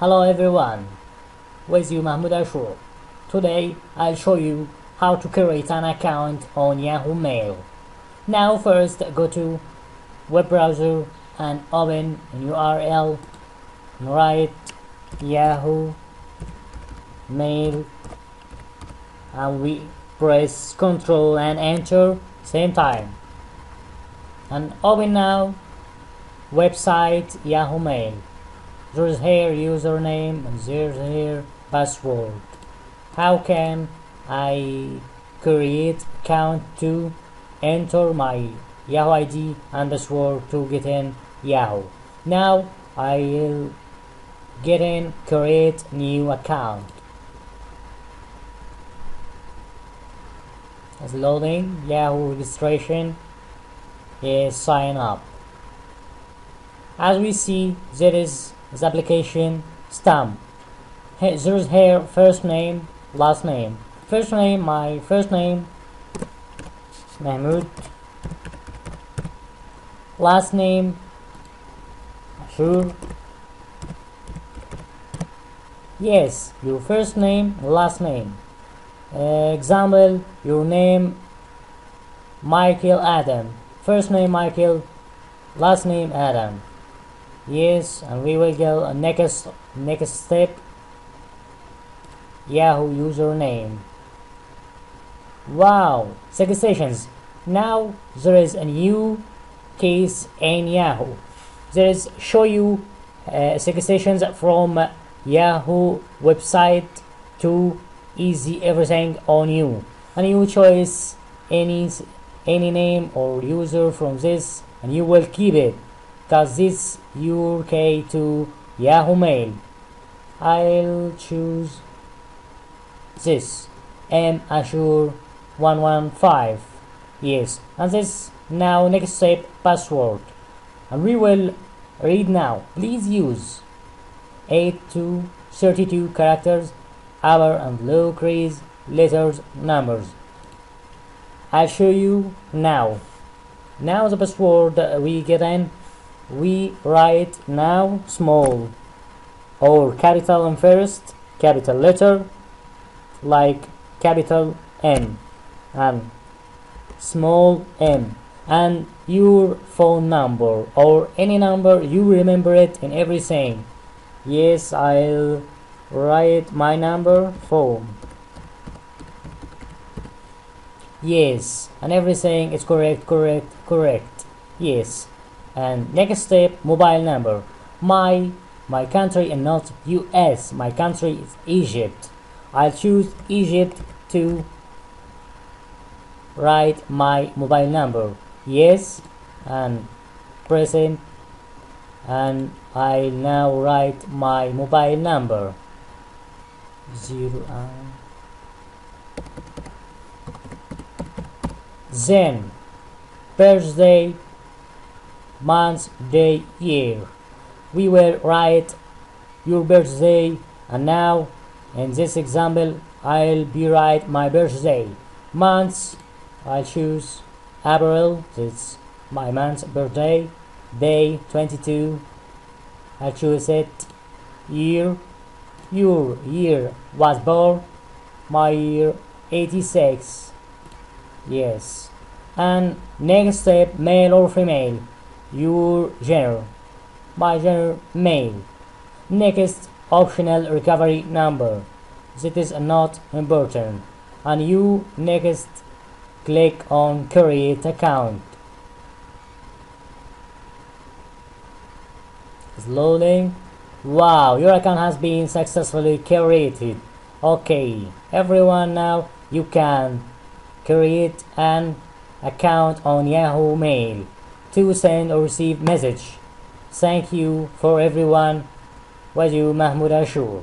Hello everyone, with you Mahmoud Ashur. Today I'll show you how to create an account on Yahoo Mail. Now first go to web browser and open URL and write Yahoo Mail. And we press Ctrl and Enter same time. And open now website Yahoo Mail there's here username and there's here password. How can I create account to enter my Yahoo ID and password to get in Yahoo? Now I'll get in create new account. As loading. Yahoo registration is sign up. As we see there is this application stamp. There's here first name last name. First name my first name Mahmoud. Last name sure yes your first name last name. Uh, example your name Michael Adam. First name Michael last name Adam yes and we will go next next step. Yahoo username. Wow suggestions now there is a new case in Yahoo. There is show you uh, suggestions from Yahoo website to easy everything on you. And you choose any any name or user from this and you will keep it your key to Yahoo Mail? I'll choose this. M Azure 115 yes. And this now next step password. And we will read now. Please use 8 to 32 characters upper and low case letters numbers. I'll show you now. Now the password we get in we write now small. Or capital and first capital letter like capital M and small m and your phone number or any number you remember it in everything yes I'll write my number phone. Yes and everything is correct correct correct. Yes and next step mobile number. My my country and not US my country is Egypt. I'll choose Egypt to write my mobile number. Yes and present. And I now write my mobile number. Zero uh, then birthday month day year. We will write your birthday and now in this example I'll be write my birthday. Months I'll choose April it's my month's birthday. Day 22 I choose it. Year your year was born my year 86 yes. And next step male or female your gender my gender male next optional recovery number. That is not important. And you next click on create account. Loading wow your account has been successfully created. Okay everyone now you can create an account on Yahoo Mail to send or receive message. Thank you for everyone. Was you Mahmoud Ashur.